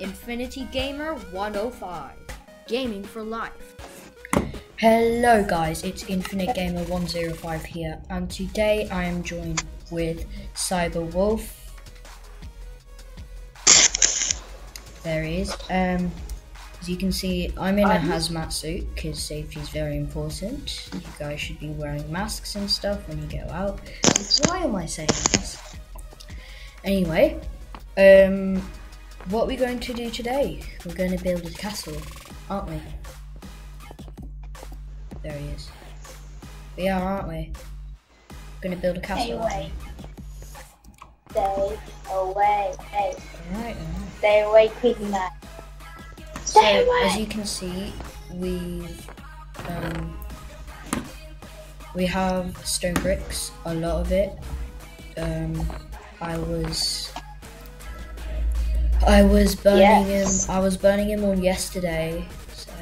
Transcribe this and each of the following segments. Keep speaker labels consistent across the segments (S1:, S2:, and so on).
S1: Infinity Gamer 105. Gaming for life.
S2: Hello guys, it's Infinite Gamer 105 here, and today I am joined with Cyber Wolf. There he is. Um, as you can see, I'm in a hazmat suit because safety is very important. You guys should be wearing masks and stuff when you go out. Why am I saying this? Anyway, um, what are we going to do today? We're going to build a castle, aren't we? There he is. We are, aren't we? We're Going to build a castle. aren't
S3: Anyway. Stay away. Hey,
S2: we? Alright, alright.
S3: stay away, creepy man.
S2: So,
S3: Stay away.
S2: as you can see, we've um, we have stone bricks, a lot of it. Um, I was I was burning
S3: yes.
S2: him. I was burning him on yesterday. So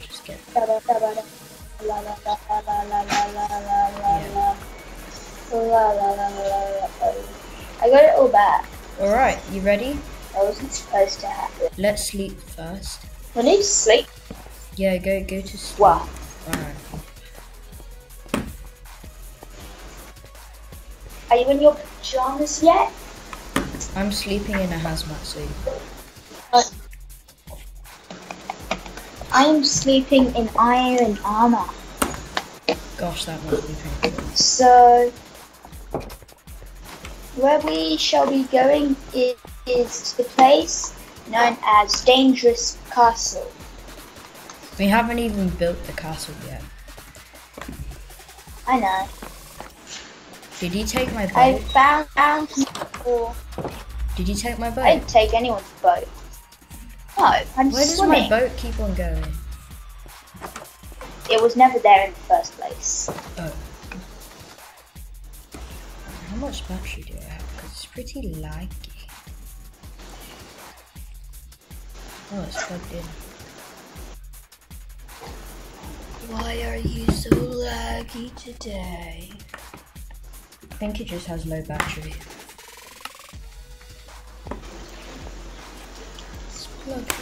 S2: just get.
S3: I got it all back.
S2: All right, you ready?
S3: I wasn't supposed to happen.
S2: Let's sleep first.
S3: I need to sleep.
S2: Yeah, go go to sleep.
S3: Are you in your pajamas yet?
S2: I'm sleeping in a hazmat suit.
S3: I'm sleeping in iron armor.
S2: Gosh, that must be painful.
S3: So, where we shall be going is, is the place known as Dangerous Castle.
S2: We haven't even built the castle yet.
S3: I know.
S2: Did you take my
S3: I found, found
S2: Did you take my boat?
S3: I didn't take anyone's boat. No, I'm
S2: Where does my boat keep on going?
S3: It was never there in the first place.
S2: Oh. How much battery do I have? Because it's pretty laggy. Oh, it's plugged in. Why are you so laggy today? I think it just has low battery. Plugged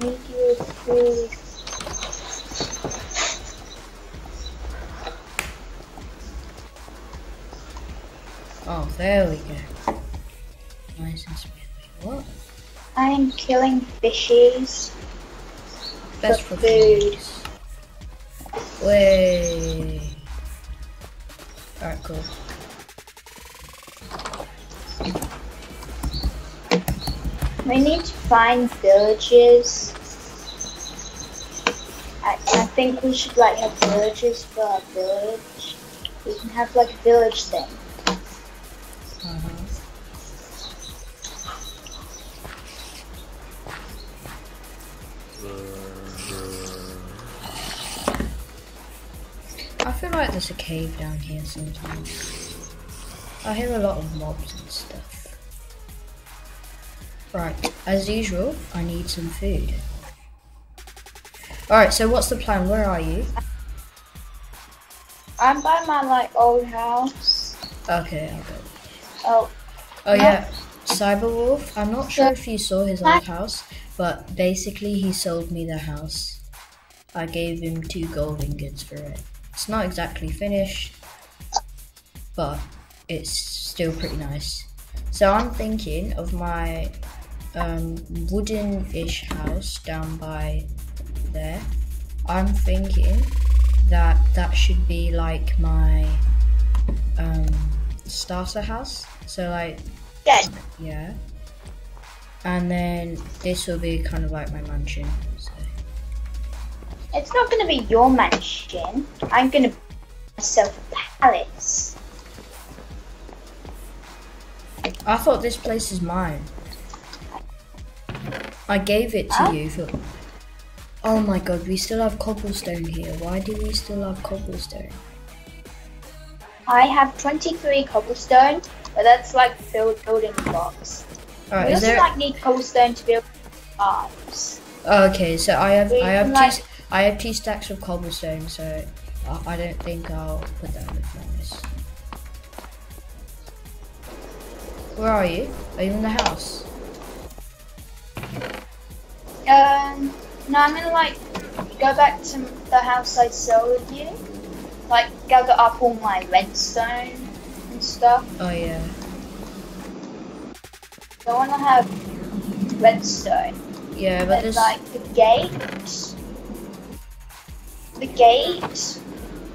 S2: in.
S3: Need
S2: Oh, there we go. Nice and smooth. What?
S3: I am killing fishes.
S2: That's
S3: For
S2: for
S3: food.
S2: food. Way. Alright, cool.
S3: We need to find villages. I, I think we should like have villages for our village. We can have like a village thing.
S2: Uh-huh. I feel like there's a cave down here sometimes. I hear a lot of mobs and stuff. Right, as usual, I need some food. Alright, so what's the plan? Where are you?
S3: I'm by my like old house.
S2: Okay, I'll go.
S3: Oh,
S2: Oh
S3: Yeah.
S2: Cyberwolf. I'm not sure if you saw his old house, but basically he sold me the house. I gave him two gold ingots for it. It's not exactly finished, but it's still pretty nice. So I'm thinking of my um, wooden-ish house down by there. I'm thinking that that should be like my um, starter house. So like
S3: good.
S2: yeah. And then this will be kind of like my mansion. So.
S3: It's not gonna be your mansion. I'm gonna build myself a palace.
S2: I thought this place is mine. I gave it to
S3: Huh?
S2: you for. Oh my god, we still have cobblestone here. Why do we still have cobblestone?
S3: I have 23 cobblestone, but that's like build building blocks.
S2: Alright,
S3: we
S2: is
S3: also
S2: there?
S3: like need cobblestone to build arms.
S2: Okay, so I have
S3: We
S2: I have two
S3: like-
S2: I have two stacks of cobblestone, so I, I don't think I'll put that in the furnace. Where are you? Are you in the house?
S3: Um, no, I'm gonna like go back to the house I sold you. Like gather up all my redstone and stuff.
S2: Oh yeah.
S3: I wanna have redstone.
S2: Yeah, but there's
S3: like the gate, the gate,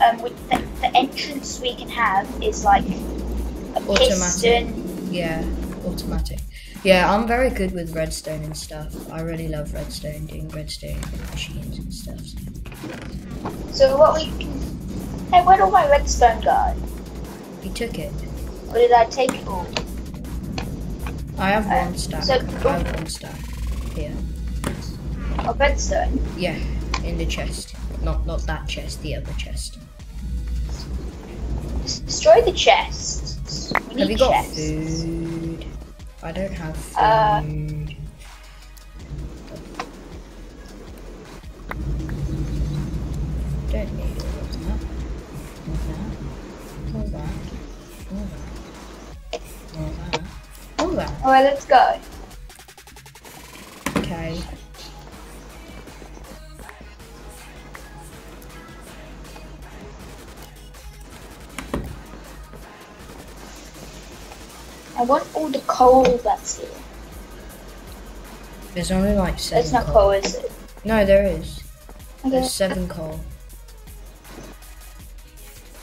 S3: um, with the, the entrance we can have is like a
S2: Automatic.
S3: piston.
S2: yeah, automatic. Yeah, I'm very good with redstone and stuff. I really love redstone, doing redstone machines and stuff.
S3: So what we can, hey, where'd all my redstone go?
S2: He took it.
S3: Or did I take it all?
S2: I have
S3: Uh,
S2: one stack.
S3: so-
S2: I have one stack. Here.
S3: Of redstone?
S2: Yeah, in the chest. Not not that chest, the other chest.
S3: Just destroy the chest. We need
S2: Have you got
S3: chests.
S2: food? I don't have food.
S3: Uh,
S2: don't need all of that. All that. All that. All that. All that. All that.
S3: Alright, let's go.
S2: Okay.
S3: I want all the coal that's here.
S2: There's only like seven.
S3: That's not
S2: coal.
S3: coal, is it?
S2: No, there is.
S3: Okay.
S2: There's seven coal.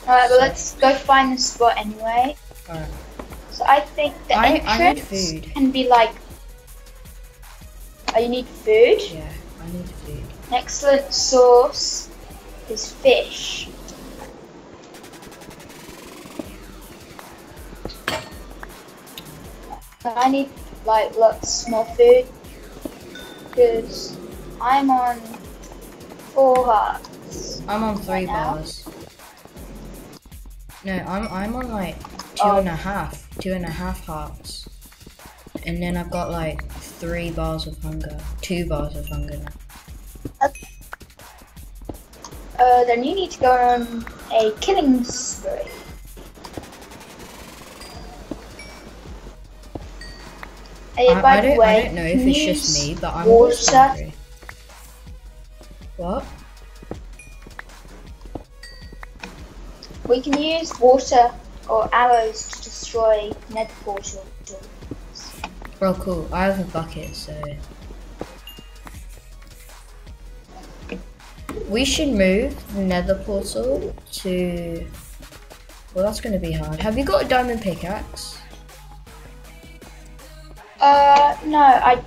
S3: Alright, but let's go find the spot anyway.
S2: Alright.
S3: So I think the
S2: I- I
S3: entrance
S2: food.
S3: can be like. Oh, you need food?
S2: Yeah, I need food.
S3: An excellent source is fish. I need like lots more food because I'm on four hearts.
S2: I'm on three
S3: Right now?
S2: bars. No, I'm I'm on like two
S3: Oh.
S2: and a half, two and a half hearts, and then I've got like three bars of hunger, two bars of hunger now.
S3: Uh, then you need to go on a killing spree. Hey,
S2: I,
S3: by
S2: I
S3: the
S2: don't
S3: way,
S2: I don't know if it's just me, but I'm
S3: water.
S2: hungry. What?
S3: We can use water or arrows to destroy nether portal doors.
S2: Oh, cool. I have a bucket, so. We should move the nether portal to. Well, that's going to be hard. Have you got a diamond pickaxe?
S3: Uh, no, I.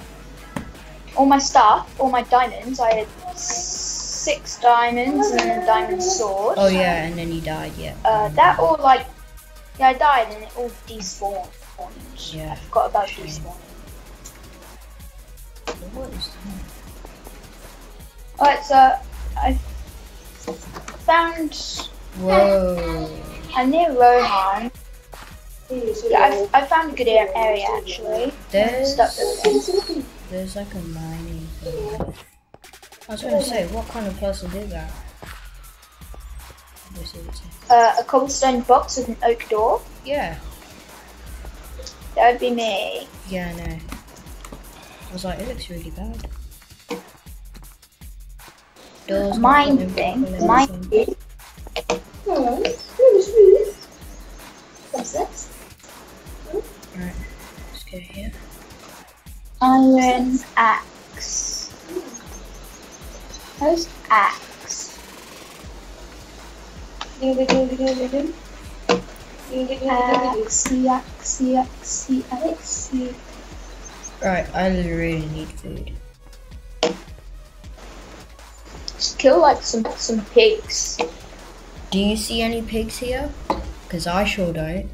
S3: All my stuff, all my diamonds, I had six diamonds and a diamond sword.
S2: Oh, yeah, and then you died, yeah.
S3: Uh, that all like. Yeah, I died and it all despawned.
S2: Yeah.
S3: I forgot about
S2: Shame.
S3: despawn.
S2: What is that?
S3: Alright, so I found.
S2: Whoa.
S3: I'm near Rohan. Yeah, I, I found a good area actually.
S2: There's, there's like a mining thing. I was going to say, what kind of person did that? This
S3: Uh, a cobblestone box with an oak door.
S2: Yeah,
S3: That would be me.
S2: yeah, I know. I was like, it looks really bad. Doors not
S3: Mine
S2: got
S3: thing.
S2: impossible
S3: Mine
S2: anything. Right, let's go here.
S3: iron axe. Where's axe?
S2: Right, I really need food.
S3: Just kill like some some pigs.
S2: Do you see any pigs here? Because I sure don't.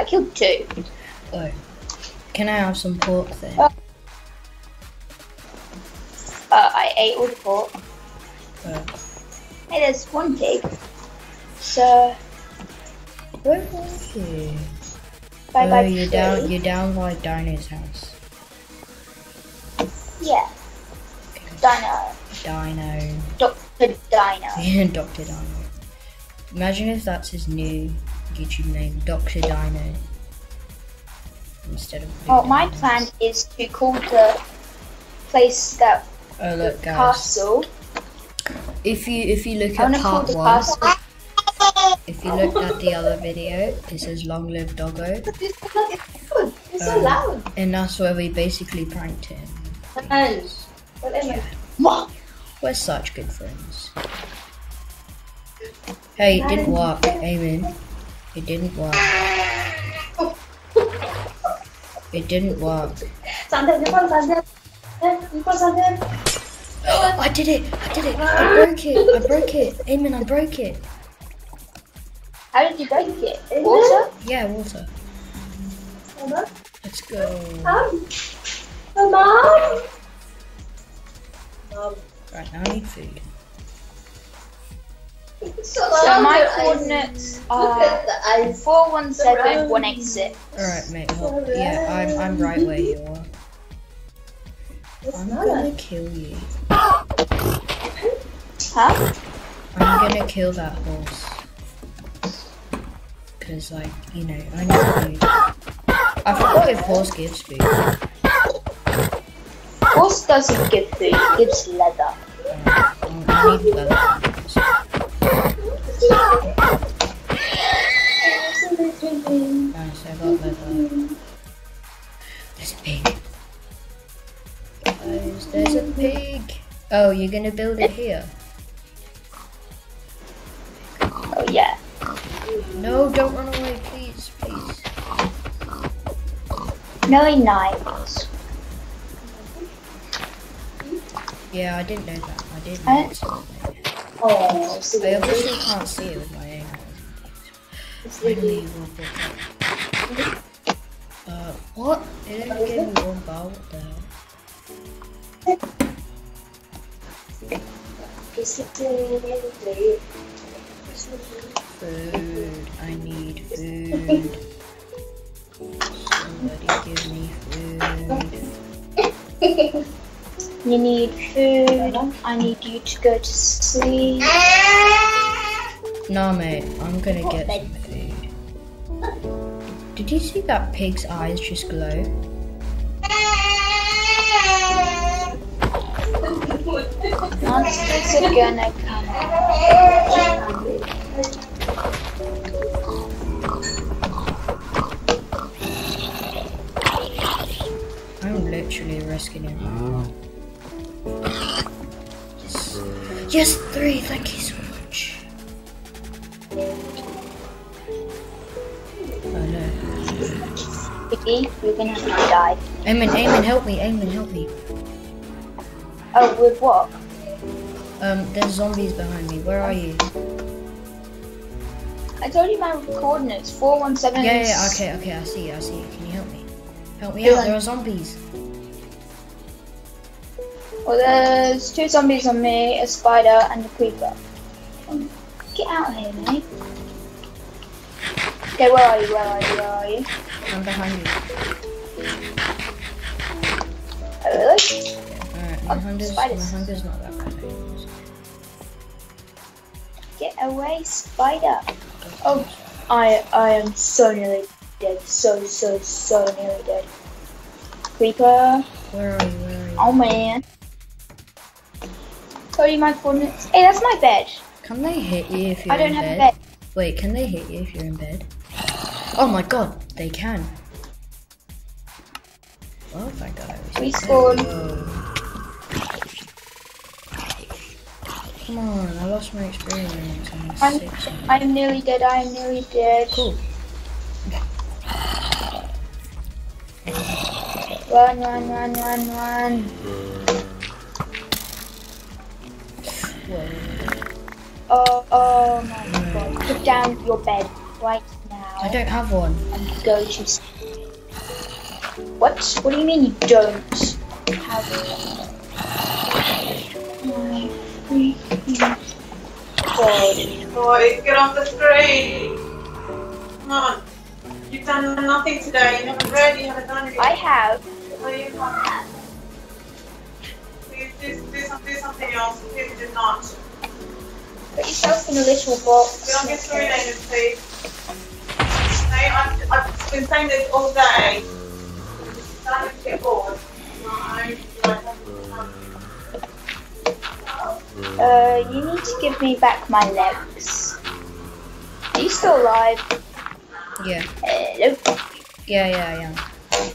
S3: I killed two.
S2: Oh. Can I have some pork then?
S3: Uh, I ate all the pork.
S2: Oh.
S3: Hey, there's one pig. So
S2: Where are you?
S3: bye
S2: oh,
S3: bye.
S2: you're
S3: tree.
S2: down. You're down by Dino's house.
S3: Yeah, Dino.
S2: Dino.
S3: Doctor Dino.
S2: Doctor Dino. Imagine if that's his new YouTube name, Doctor Dino. instead of.
S3: Oh, my plan is to call the place that
S2: Oh look, guys.
S3: castle.
S2: If you if you look at
S3: want to call
S2: part
S3: the
S2: one,
S3: castle.
S2: if you look at the other video, it says "Long Live Doggo,"
S3: It's so
S2: Um,
S3: loud.
S2: and that's where we basically pranked him.
S3: What?
S2: We're such good friends. Hey, it didn't work, Amen. It didn't work. It didn't work.
S3: Santai, Nicole, santai. Eh, Nicole, santai.
S2: I did it! I did it! I broke it! I broke it! Amen, I broke it!
S3: How did you break it? Water?
S2: Yeah, water. Let's go.
S3: Mom?
S2: Right, now I need food.
S3: So my coordinates are 417 186.
S2: Alright, mate, hold. Yeah, I'm, I'm right where you are. I'm gonna kill you.
S3: Huh?
S2: I'm gonna kill that horse. Cause, like, you know, I need food. I forgot if horse gives food.
S3: Horse doesn't give food, it gives leather.
S2: Uh, I need leather. Nice, I got leather. There's a pig. Guys, there's a pig. Oh, you're gonna build it here?
S3: Oh yeah.
S2: No, don't run away, please, please.
S3: No knives.
S2: Yeah, I didn't know that. I didn't
S3: Oh,
S2: I obviously can't see it with my own eyes. Finally, we'll put it. Uh, what? It only gave me one bar, what the hell? Food. I need food. Somebody give me food.
S3: You need food. I need you to go to sleep.
S2: Nah, mate, I'm gonna get some food. Did you see that pig's eyes just glow?
S3: Monsters are gonna come.
S2: I'm literally risking it. Oh. Yes. three. Thank you so much. Oh no.
S3: Vicky, you're gonna have to die.
S2: Eamon, Eamon, help me. Eamon, help me.
S3: Oh, with what?
S2: Um, there's zombies behind me. Where are you?
S3: I told you my coordinates. 417.
S2: Yeah, yeah, yeah, okay, okay. I see you. I see you. Can you help me? Help me out. There are zombies.
S3: Well, there's two zombies on me, a spider, and a creeper. Get out of here, mate. Okay, where are you? Where are you? Where are you?
S2: I'm behind you.
S3: Oh, really?
S2: Alright, my
S3: Oh,
S2: hunger's, my hunger's not that bad.
S3: Get away, spider. Oh, I I am so nearly dead. So, so, so nearly dead. Creeper.
S2: Where are you? Where are you?
S3: Oh, man. Told you my coordinates. Hey, that's my bed.
S2: Can they hit you if you're
S3: I don't
S2: in
S3: have
S2: bed?
S3: a bed.
S2: Wait, can they hit you if you're in bed? Oh my god, they can. Oh my god I was
S3: Respawn.
S2: Come on, I lost my experience. I'm
S3: I'm,
S2: six.
S3: I'm nearly dead. I'm nearly dead.
S2: Cool.
S3: Run, run, run, run, run. Oh, oh my god. Put down your bed right now
S2: I don't have one.
S3: and go to sleep. What? What do you mean you don't have Oh, freaking God.
S4: Boy, get off the screen. Come on. You've done nothing today. You haven't read, you haven't done anything.
S3: I have.
S4: No, you haven't. Please do, do, some, do something else. Please did not.
S3: Put yourself in a little box.
S4: Get on your screen, Aiden, please. Hey, I've, I've been saying this all day. starting to get bored.
S3: Uh, you need to give me back my legs. Are you still alive?
S2: Yeah.
S3: Hello.
S2: Yeah, yeah, yeah.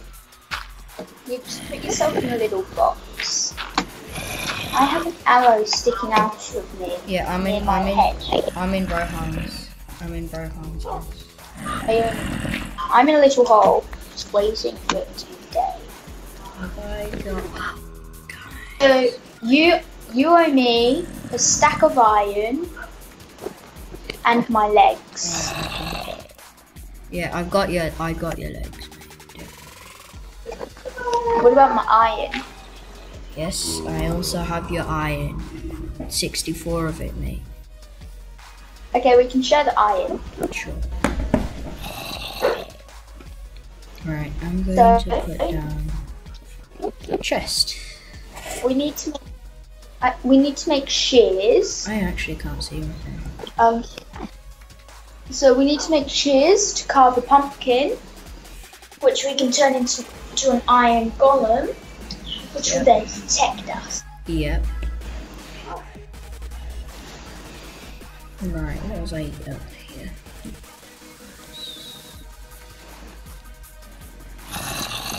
S3: You just put yourself in a little box. I have an arrow sticking out of me
S2: Yeah, I'm in.
S3: my
S2: I'm in.
S3: head.
S2: I'm in Rohan's. I'm in Rohan's house.
S3: I'm in a little hole, just waiting for it to be day.
S2: Got?
S3: So you you owe me a stack of iron and my legs.
S2: Yeah, I've got your. I got your legs.
S3: What about my iron?
S2: Yes, I also have your iron. 64 of it, mate.
S3: Okay, we can share the iron.
S2: Sure. Right, I'm going
S3: So-
S2: to put down chest.
S3: We need to make uh, we need to make shears.
S2: I actually can't see anything.
S3: Um, so we need to make shears to carve a pumpkin, which we can turn into to an iron golem, which will then protect us.
S2: Yep. Right, what was I up here?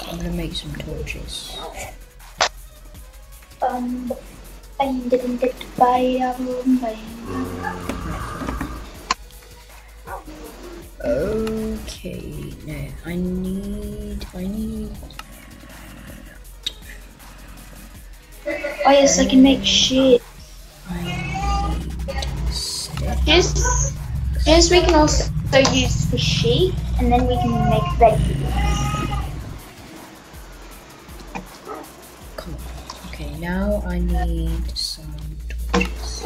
S2: I'm gonna make some torches.
S3: Um, bang, ding, ding, bang, bang.
S2: Okay, now I need, I need,
S3: Oh yes, I can make shit.
S2: I need stick.
S3: Shears, shears we can also use for sheep, and then we can make vegetables.
S2: Come on. Okay, now I need some torches.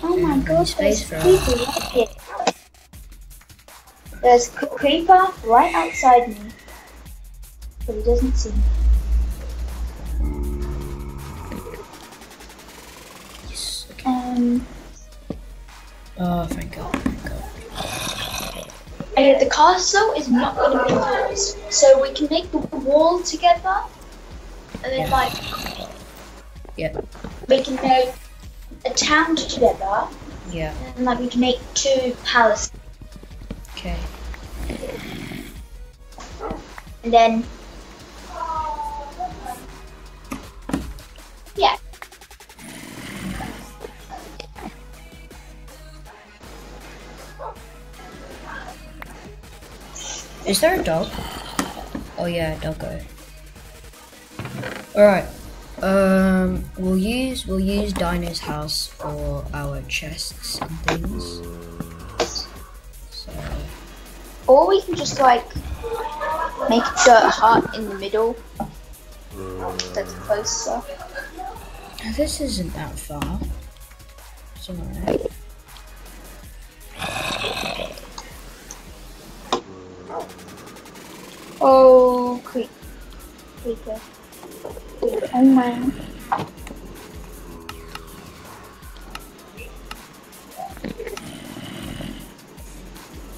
S3: Oh my god, there's creeper right here. There's a creeper right outside me. But he doesn't see me.
S2: Yes, okay.
S3: Um,
S2: Oh, thank God, thank God.
S3: and the castle is not going to be closed. So we can make the wall together. And then
S2: Yeah.
S3: like,
S2: Yep,
S3: we can make a town together.
S2: yeah,
S3: And like we can make two palaces.
S2: okay.
S3: And then,
S2: Is there a dog? Oh yeah, doggo. Alright. Um we'll use we'll use Dino's house for our chests and things. So
S3: Or we can just like make a dirt hut in the middle. That's closer.
S2: this isn't that far. It's alright.
S3: Oh, creep. Creeper. Oh man.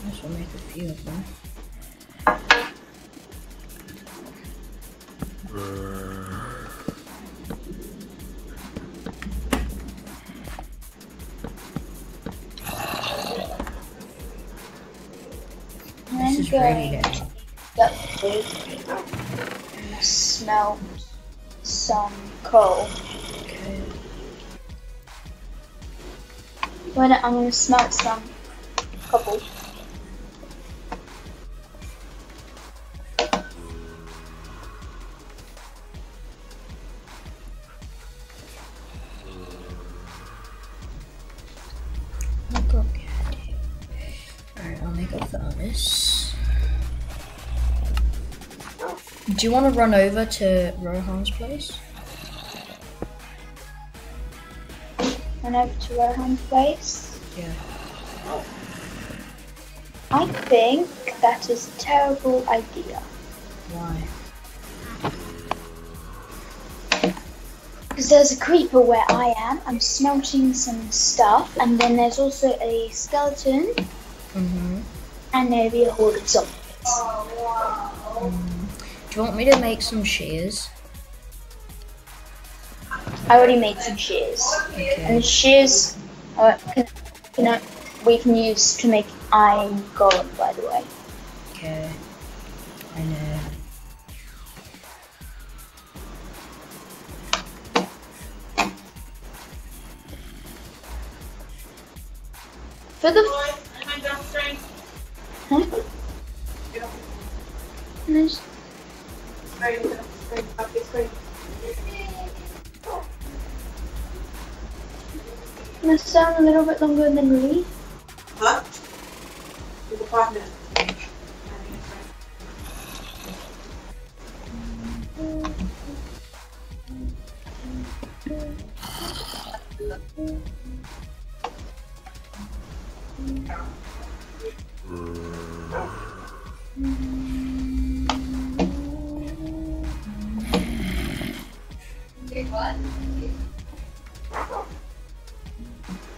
S2: This will make a few of them.
S3: Coal.
S2: Okay.
S3: When I'm gonna smelt some cobble.
S2: I'll go get it. Alright, I'll make a furnace. Do you want to run over to Rohan's place?
S3: Over to Rohan's place.
S2: Yeah.
S3: I think that is a terrible idea.
S2: Why?
S3: Because there's a creeper where I am. I'm smelting some stuff, and then there's also a skeleton.
S2: Mm-hmm.
S3: and maybe a horde of zombies.
S2: Do you want me to make some shears?
S3: I already made some shears,
S2: Okay.
S3: and the shears uh, can, you know, we can use to make iron golem. By the way,
S2: Okay. I know.
S3: for the
S4: Boy, am I downstream?
S3: huh?
S4: Get
S3: Must sound a little bit longer than me.
S4: Huh? Give it five minutes.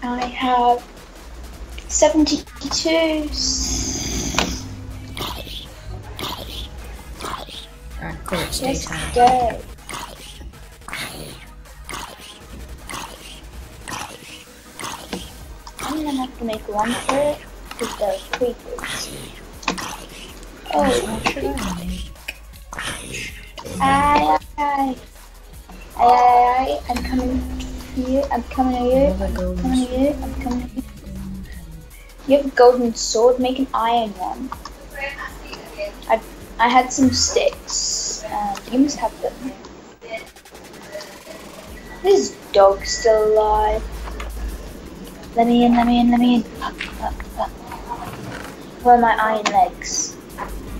S3: I have seventy-two.
S2: Alright, cool, it's
S3: Let's
S2: daytime.
S3: go. I'm gonna have to make one for it because there are creepers. Oh,
S2: What should I make?
S3: aye, aye, aye, aye, aye, I'm coming I'm coming to you. I'm coming to you. I'm coming you. You have a golden sword. Make an iron one. I I had some sticks. Um, you must have them. This dog's still alive. Let me in. Let me in. Let me in. Where are my iron legs?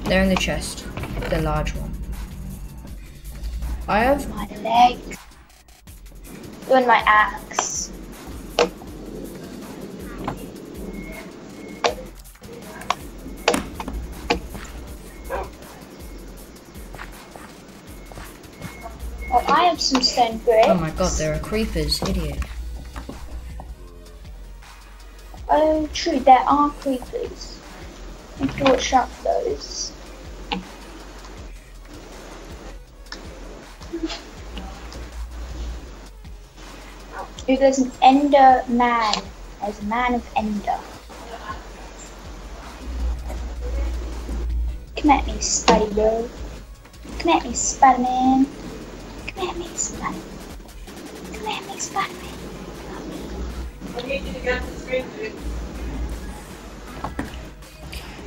S2: They're in the chest. The large one. I have
S3: My legs. Doing my axe. Oh, I have some stone bricks.
S2: Oh my god, there are creepers, idiot.
S3: Oh, true, there are creepers. I have to watch out for those. Ooh, there's an Ender Man. There's a man of Ender. Come at me, Spuddy bro. Come at me, Spider Man. Come at me, Spider. Come at me, Spider Man.
S4: I need you to get off the screen, dude.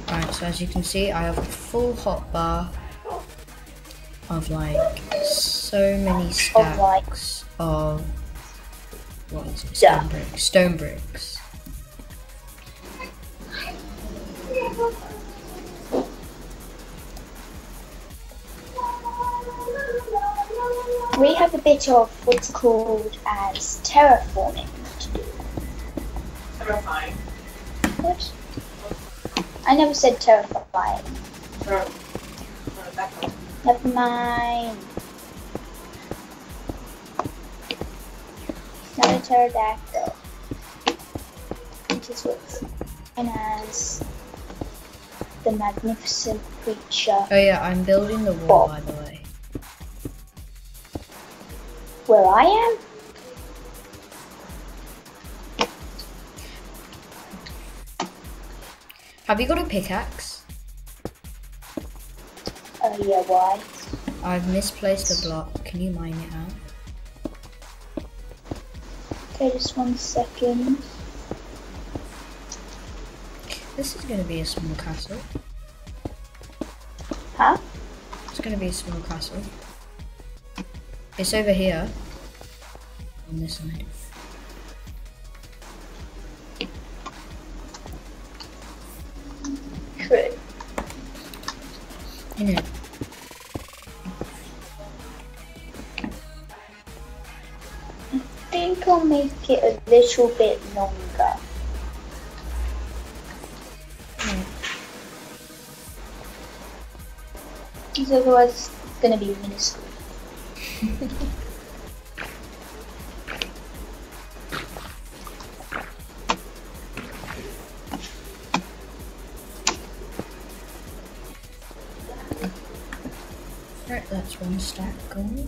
S2: Alright, so as you can see, I have a full hotbar of like so many stacks of what is it?
S3: Yeah.
S2: Stone bricks. Stone bricks.
S3: We have a bit of what's called as terraforming to do.
S4: Terrifying.
S3: What? I never said terrifying.
S4: Throw. Throw it back on.
S3: Never mind. It's not a pterodactyl. It is what's known as the magnificent creature
S2: Oh yeah, I'm building the wall by the way.
S3: where I am.
S2: Have you got a pickaxe?
S3: Oh yeah, why?
S2: I've misplaced a block. Can you mine it out?
S3: Okay, just one second.
S2: This is gonna be a small castle.
S3: Huh?
S2: It's gonna be a small castle. It's over here. On this side.
S3: make it a little bit longer. Because hmm. otherwise it's going to be minuscule.
S2: All right, that's one stack going.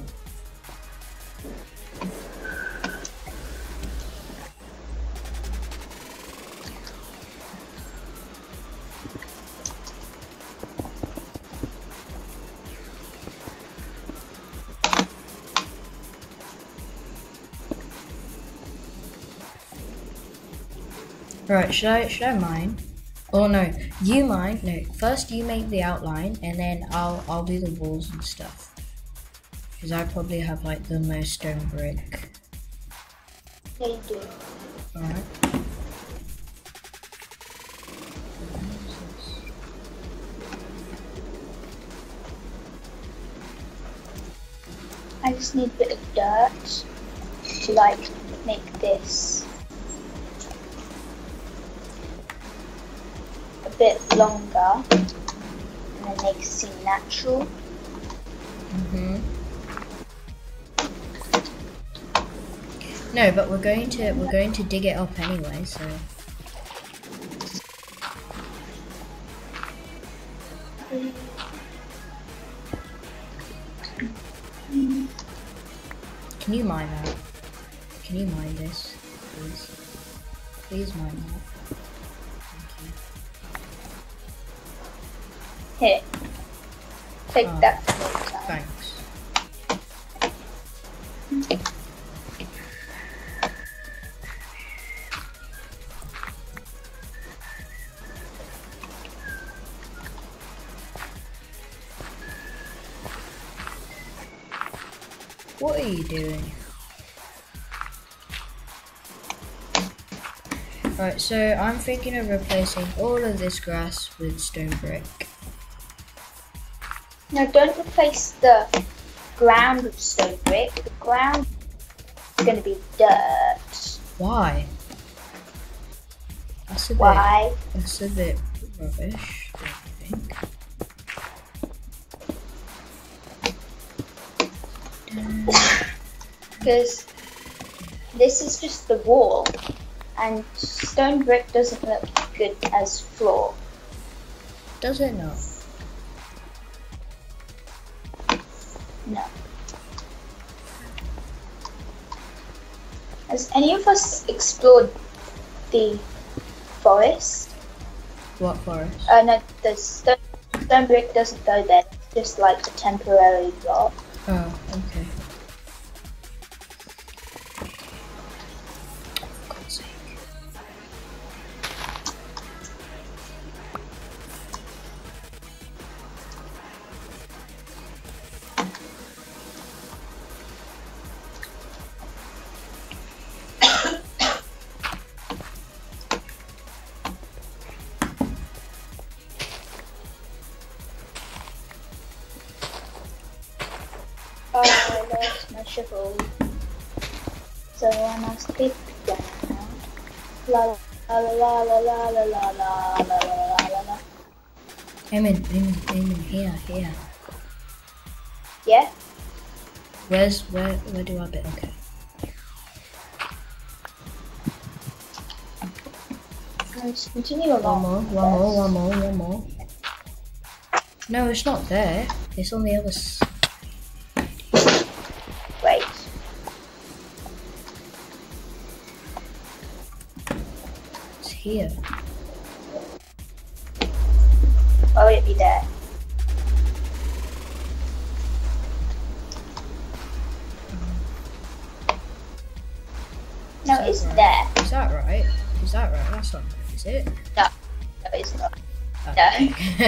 S2: Right, should I should I mine? Oh no, you mine. No, first you make the outline, and then I'll I'll do the walls and stuff. Because I probably have like the most stone brick.
S3: Yeah, you.
S2: Alright.
S3: I just need a bit of dirt to like make this bit longer and then it seem natural.
S2: hmm No, but we're going to we're going to dig it up anyway, so can you mine that? Can you mine this, please? Please mine that.
S3: Here. Take
S2: Oh.
S3: that.
S2: Thanks. What are you doing? Right, so I'm thinking of replacing all of this grass with stone brick.
S3: No, don't replace the ground with stone brick. The ground is going to be dirt.
S2: Why? That's a bit.
S3: Why?
S2: That's a bit rubbish. don't think?
S3: Because this is just the wall, and stone brick doesn't look good as floor.
S2: Does it not?
S3: No. Has any of us explored the forest?
S2: What forest?
S3: Uh, no, the stone, stone brick doesn't go there. It's just like a temporary block.
S2: Eamon, Eamon, here, here.
S3: Yeah?
S2: Where's, where, where do I bit? Okay.
S3: Let's continue
S2: One more, one more, one more, one more. No, it's not there. It's on the other side.
S3: Wait.
S2: It's here.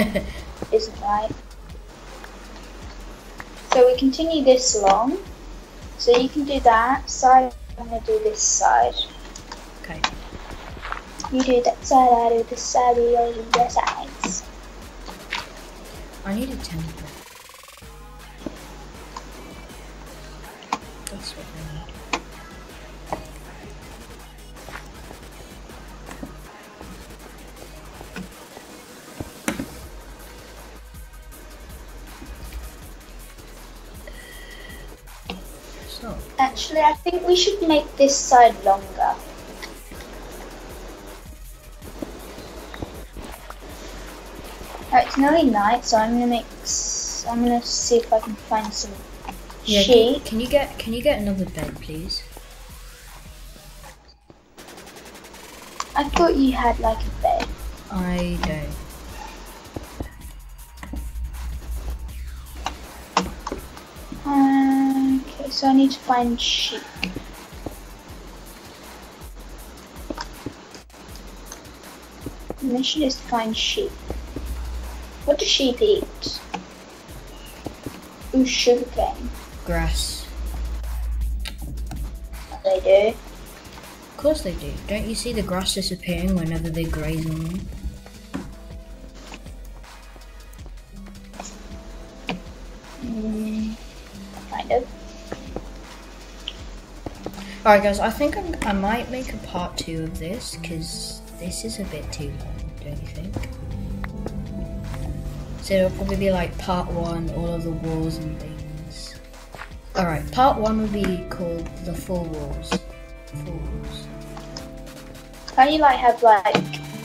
S3: Isn't right. So we continue this along. So you can do that side. I'm gonna do this side.
S2: okay.
S3: You do that side. I do this side. We all do the sides.
S2: I need a temper. I
S3: think we should make this side longer. Right, it's nearly night, so I'm gonna make. I'm gonna see if I can find some
S2: Yeah,
S3: sheep.
S2: Can you get can you get another bed, please?
S3: I thought you had like a bed.
S2: I don't.
S3: So I need to find sheep. The mission is to find sheep. What do sheep eat? Ooh, sugarcane.
S2: Grass.
S3: They do.
S2: Of course they do. Don't you see the grass disappearing whenever they graze on them? Alright guys, I think I'm, I might make a part two of this because this is a bit too long, don't you think? So it'll probably be like part one, all of the walls and things. Alright, part one will be called the four walls. Four walls.
S3: Can't you like have like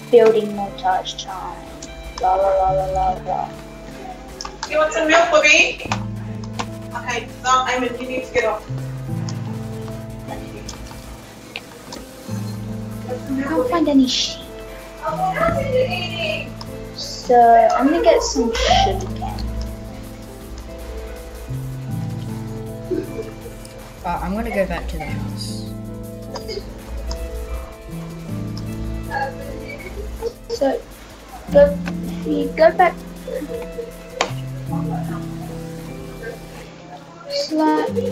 S3: building montage time? La la la la la la.
S4: You want some milk, Bobby? Okay, so Eamon, you need to get off.
S3: Can't find any sheep.
S4: Oh, what else are you eating?
S3: So I'm gonna get some sugarcane.
S2: Uh, I'm gonna go back to the house.
S3: So go go back slightly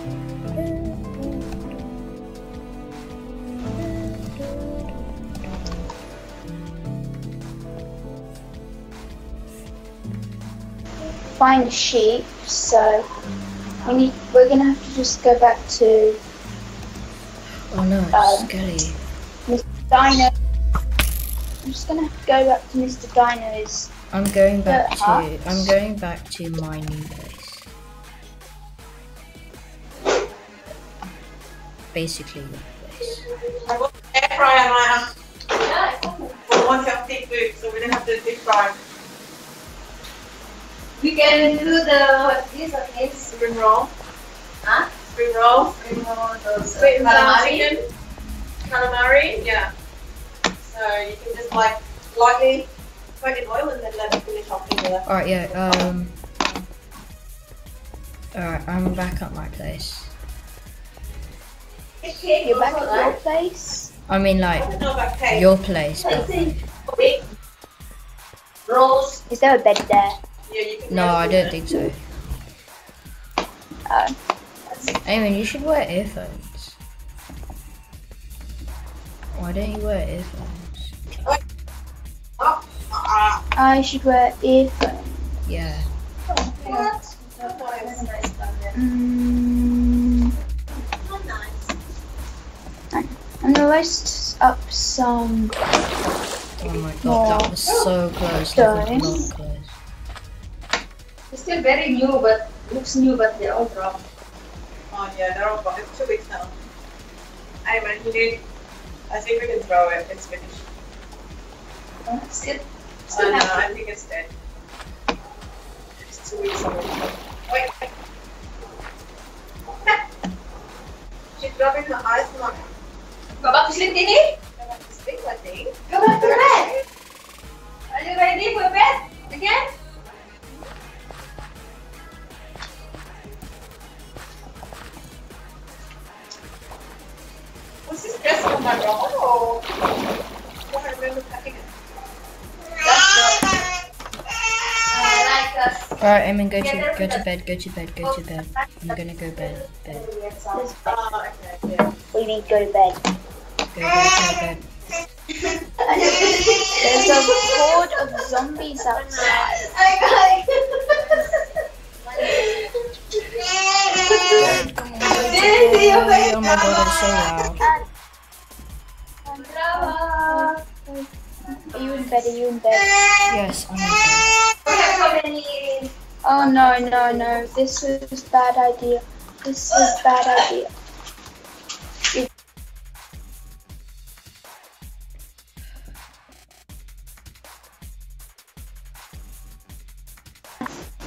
S3: comment? Find sheep, so we need we're gonna have to just go back to
S2: Oh no, it's
S3: Um,
S2: Skelly.
S3: Mr. Dino. I'm just gonna have to go back to Mr. Dino's.
S2: I'm going back to
S3: house.
S2: I'm going back to my new place. Basically my place.
S4: I got air fryer in my house. We want healthy food, so we don't have to deep fry.
S5: We can do the what is it? It's
S4: Spring roll.
S5: Huh?
S4: Spring roll.
S5: you know those
S4: Sweet and sour
S5: calamari.
S4: Calamari, yeah. So you can just like lightly coat in oil and then let it finish off in there.
S2: Alright, yeah, um Alright, I'm back at my place.
S3: You're back at your place.
S2: I mean like
S4: don't know about cake.
S2: your place, but like,
S5: Rolls.
S3: Is there a bed there?
S4: Yeah, you can
S2: No, I don't think so.
S3: Oh.
S2: I mean you should wear earphones. Why don't you wear earphones?
S4: Oh, uh,
S3: I should wear earphones.
S2: Yeah.
S5: What? That's.
S3: Mm, I'm gonna roast up some.
S2: Oh my god, that was so close.
S5: It's still very new, but looks new, but they're all dropped.
S4: oh yeah, they're all. It's two weeks now. Man, you. I think we can throw it. It's finished.
S5: Oh, oh, still,
S4: I
S5: still
S4: know,
S5: have
S4: I think it's dead. It's two weeks already. Wait. She's dropping her eyes not
S5: Go back to sleep, Tini.
S4: to sleep, I think.
S5: Go back to bed. Are you ready for bed again?
S4: Was this dress on my roll or oh. I remember packing it?
S5: Like us.
S2: Alright, I mean go to go to bed, go to bed, go to bed. I'm gonna go bed, bed.
S3: There's bed.
S4: Okay, yeah.
S3: We need to go to bed.
S2: Go, go to bed.
S3: There's a horde of zombies outside.
S2: Oh my god, it's so loud.
S3: Are you in bed? Are you in bed?
S2: Yes, I'm okay.
S3: Oh no, no, no. This was bad idea. This was bad idea.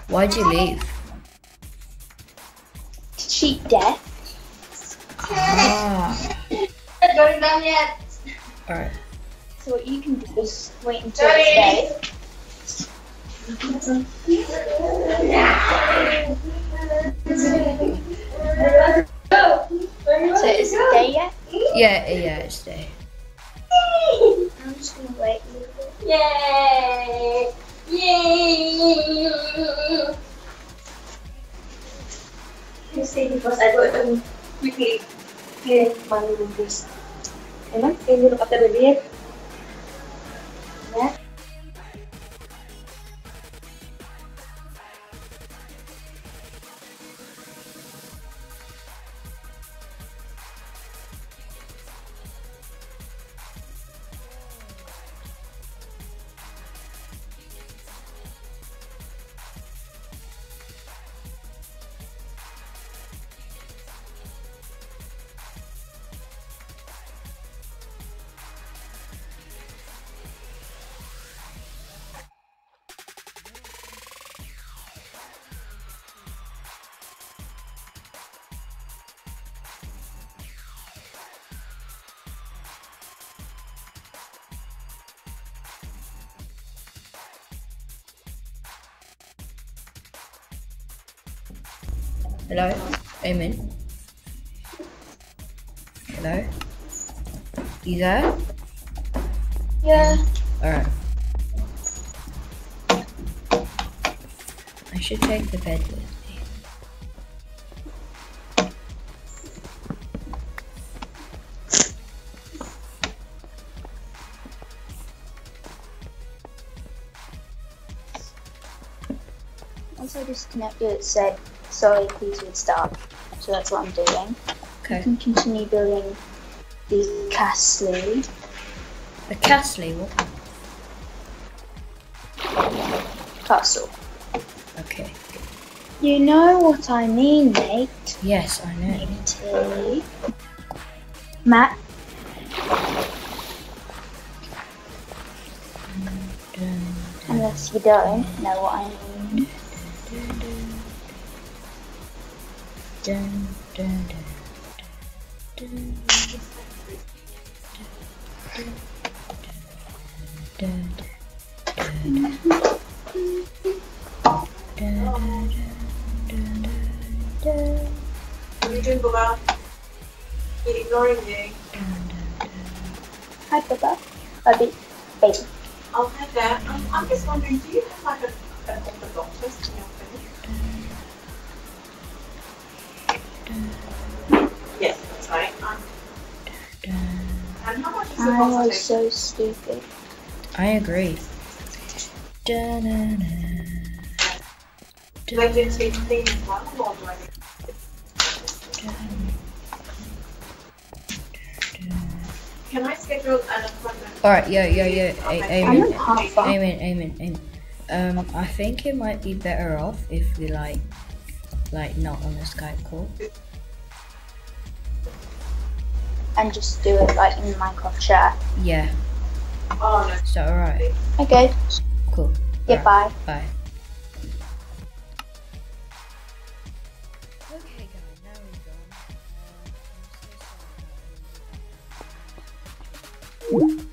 S2: Why'd you leave?
S3: To cheat death.
S2: Ah,
S5: Going down yet?
S2: alright.
S3: So what you can do is wait until it's day. So is it day yet?
S2: Yeah, yeah, it's day.
S3: I'm just gonna wait a little bit.
S5: Yay! Yay! you stay because I go and quickly clear my room first. Ayan, can you look at the? Yeah.
S2: Hello? Amen? Hello? You there?
S3: Yeah.
S2: Alright. I should take the bed with me.
S3: Once I disconnected, it said, sorry, please stop. So that's what I'm doing. I
S2: Okay.
S3: can continue building the castle.
S2: The castle.
S3: Castle.
S2: Okay.
S3: You know what I mean, mate.
S2: Yes, I know.
S3: Matey. Matt, unless you don't know what I mean.
S2: Dun, dun, dun,
S4: What are you doing, Baba? You're ignoring me.
S3: Hi, Baba. Baby. Baby.
S4: I'll have that. I'm, I'm just wondering, do you have like a, a, a doctor's in your family? Yes, that's right. And how much is the
S3: I was
S4: consultation?
S3: so stupid.
S2: I agree. Dun, dun, dun,
S4: Do they do teeth clean as well, or do I need Can I schedule an appointment?
S2: Alright, yeah, yeah, yeah. a- Amen,
S3: in half far.
S2: Amen, Amen, Amen. Um, I think it might be better off if we like, like not on a Skype call.
S3: And just do it like in Minecraft chat.
S2: Yeah,
S4: Oh, no.
S2: is that alright?
S3: Okay.
S2: Cool.
S3: Yeah,
S2: Alright,
S3: bye.
S2: Bye. Okay, guys, now we're done.
S6: Uh,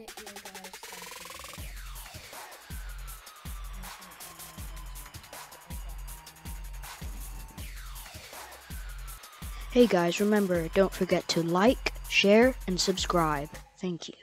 S6: It.
S1: Hey guys, remember, don't forget to like, share, and subscribe. Thank you.